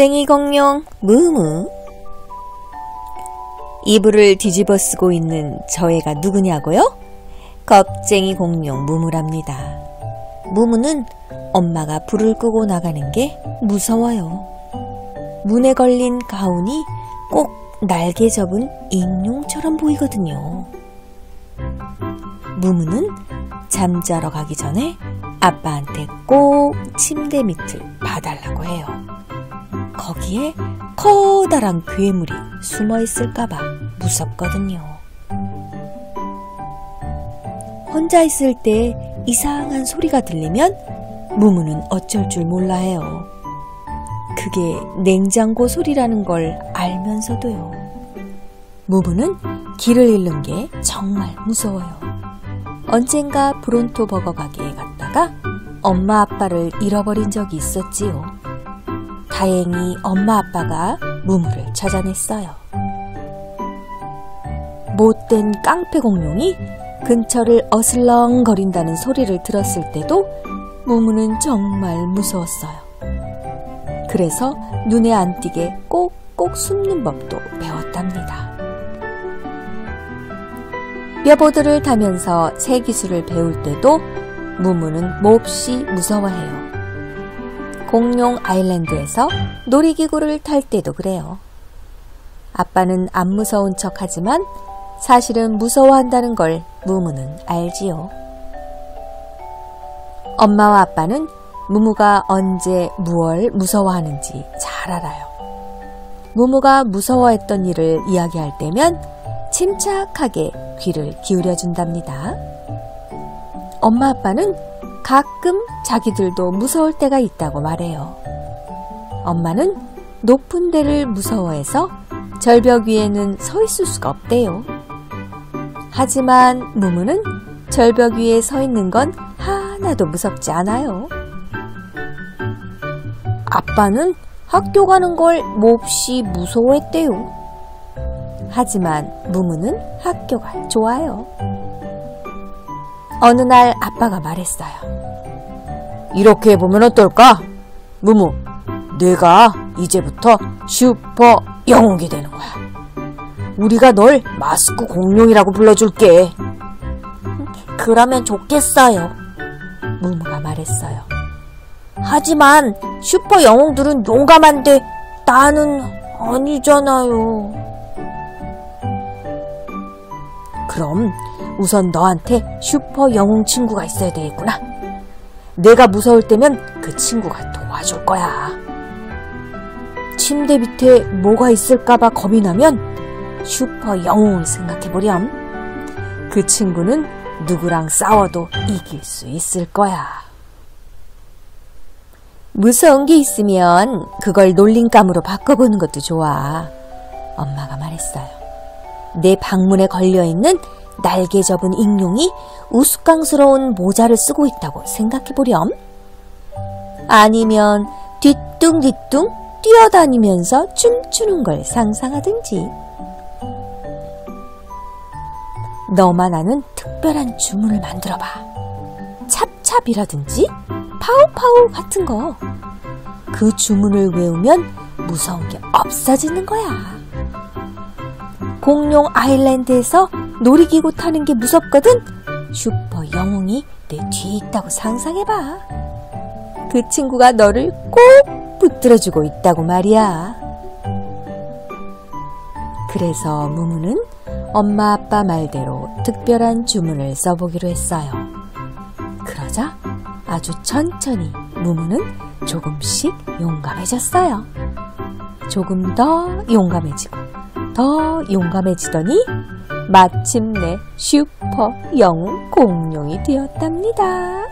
겁쟁이 공룡 무무 이불을 뒤집어 쓰고 있는 저 애가 누구냐고요? 겁쟁이 공룡 무무랍니다. 무무는 엄마가 불을 끄고 나가는 게 무서워요. 문에 걸린 가운이 꼭 날개 접은 익룡처럼 보이거든요. 무무는 잠자러 가기 전에 아빠한테 꼭 침대 밑을 봐달라고 해요. 거기에 커다란 괴물이 숨어 있을까봐 무섭거든요. 혼자 있을 때 이상한 소리가 들리면 무무는 어쩔 줄 몰라 해요. 그게 냉장고 소리라는 걸 알면서도요. 무무는 길을 잃는 게 정말 무서워요. 언젠가 브론토 버거 가게에 갔다가 엄마 아빠를 잃어버린 적이 있었지요. 다행히 엄마 아빠가 무무를 찾아냈어요. 못된 깡패 공룡이 근처를 어슬렁거린다는 소리를 들었을 때도 무무는 정말 무서웠어요. 그래서 눈에 안 띄게 꼭꼭 숨는 법도 배웠답니다. 뼈보드를 타면서 새 기술을 배울 때도 무무는 몹시 무서워해요. 공룡 아일랜드에서 놀이기구를 탈 때도 그래요. 아빠는 안 무서운 척 하지만 사실은 무서워한다는 걸 무무는 알지요. 엄마와 아빠는 무무가 언제 무얼 무서워하는지 잘 알아요. 무무가 무서워했던 일을 이야기할 때면 침착하게 귀를 기울여 준답니다. 엄마 아빠는 가끔 자기들도 무서울 때가 있다고 말해요. 엄마는 높은 데를 무서워해서 절벽 위에는 서 있을 수가 없대요. 하지만 무무는 절벽 위에 서 있는 건 하나도 무섭지 않아요. 아빠는 학교 가는 걸 몹시 무서워했대요. 하지만 무무는 학교가 좋아요. 어느 날 아빠가 말했어요. 이렇게 해보면 어떨까? 무무, 내가 이제부터 슈퍼 영웅이 되는 거야. 우리가 널 마스크 공룡이라고 불러줄게. 그러면 좋겠어요. 무무가 말했어요. 하지만 슈퍼 영웅들은 용감한데 나는 아니잖아요. 그럼 우선 너한테 슈퍼 영웅 친구가 있어야 되겠구나. 내가 무서울 때면 그 친구가 도와줄 거야. 침대 밑에 뭐가 있을까봐 겁이 나면 슈퍼 영웅을 생각해보렴. 그 친구는 누구랑 싸워도 이길 수 있을 거야. 무서운 게 있으면 그걸 놀림감으로 바꿔보는 것도 좋아. 엄마가 말했어요. 내 방문에 걸려있는 날개 접은 익룡이 우스꽝스러운 모자를 쓰고 있다고 생각해보렴. 아니면 뒤뚱뒤뚱 뛰어다니면서 춤추는 걸 상상하든지. 너만 아는 특별한 주문을 만들어봐. 찹찹이라든지 파우파우 같은 거. 그 주문을 외우면 무서운 게 없어지는 거야. 공룡 아일랜드에서 놀이기구 타는 게 무섭거든? 슈퍼 영웅이 내 뒤에 있다고 상상해봐. 그 친구가 너를 꼭 붙들어주고 있다고 말이야. 그래서 무무는 엄마 아빠 말대로 특별한 주문을 써보기로 했어요. 그러자 아주 천천히 무무는 조금씩 용감해졌어요. 조금 더 용감해지고 더 용감해지더니 마침내 슈퍼 영웅 공룡이 되었답니다.